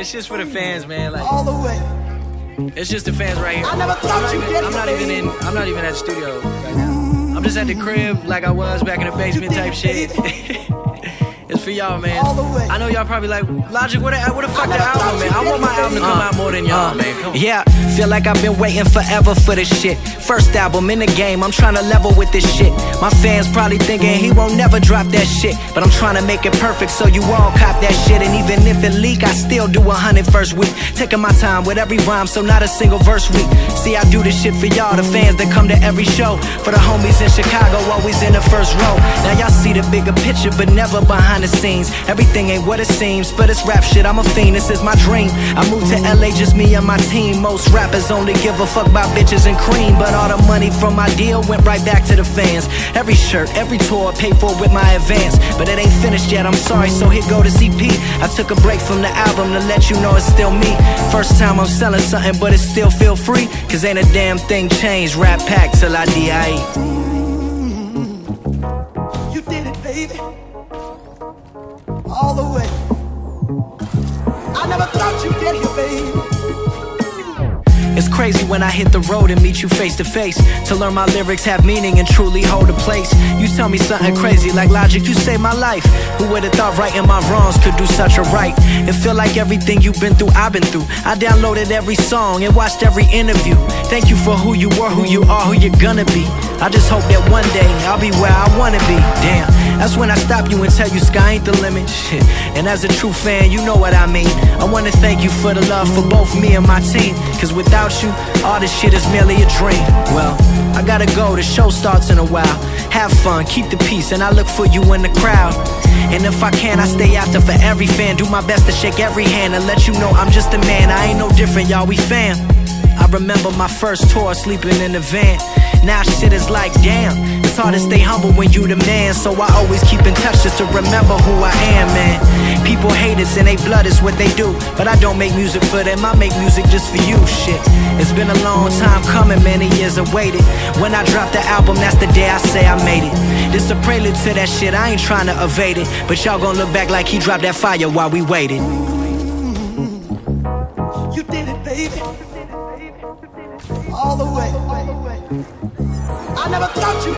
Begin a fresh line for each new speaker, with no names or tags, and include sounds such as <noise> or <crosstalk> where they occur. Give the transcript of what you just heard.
It's just for the fans, man. Like
all the way.
it's just the fans right here.
I never thought
I'm not
you'd
even,
get
I'm not even in. I'm not even at the studio right now. I'm just at the crib like I was back in the basement type shit. <laughs> it's for y'all, man.
All the way.
I know y'all probably like Logic. What the, what the fuck the
never
album, man? I want my album to come
baby.
out more than y'all, uh, man. Come on.
Yeah, feel like I've been waiting forever for this shit. First album in the game, I'm trying to level with this shit. My fans probably thinking he won't never drop that shit. But I'm trying to make it perfect so you all cop that shit. And even if it leak, I still do a hundred first week. Taking my time with every rhyme, so not a single verse week. See, I do this shit for y'all, the fans that come to every show. For the homies in Chicago, always in the first row. Now y'all see the bigger picture, but never behind the scenes. Everything ain't what it seems. For this rap shit, I'm a fiend, this is my dream. I moved to LA, just me and my team. Most rappers only give a fuck about bitches and cream. But all the money from my deal went right back to the fans. Every shirt, every tour, I paid for with my advance. But it ain't finished yet, I'm sorry, so here go to CP. I took a break from the album to let you know it's still me. First time I'm selling something, but it still feel free. Cause ain't a damn thing changed. RattPack till I die.
You did it, baby. All the way. I never thought you'd get here, baby.
It's crazy when I hit the road and meet you face to face. To learn my lyrics have meaning and truly hold a place. You tell me something crazy like logic, you saved my life. Who would have thought righting my wrongs could do such a right? It feel like everything you've been through, I've been through. I downloaded every song and watched every interview. Thank you for who you were, who you are, who you're gonna be. I just hope that one day I'll be where I wanna be. Damn, that's when I stop you and tell you sky ain't the limit. Shit. And as a true fan, you know what I mean. I wanna thank you for the love for both me and my team. Cause without you, all this shit is merely a dream. Well, I gotta go, the show starts in a while. Have fun, keep the peace, and I look for you in the crowd. And if I can, I stay after for every fan. Do my best to shake every hand and let you know I'm just a man. I ain't no different, y'all, we fam. I remember my first tour sleeping in the van. Now shit is like, damn, it's hard to stay humble when you the man. So I always keep in touch just to remember who I am, man. And they blood is what they do. But I don't make music for them, I make music just for you, shit. It's been a long time coming, many years I waited. When I drop the album, that's the day I say I made it. This a prelude to that shit, I ain't trying to evade it. But y'all gon' look back like he dropped that fire while we waited.
You did it, baby. All the way. I never thought you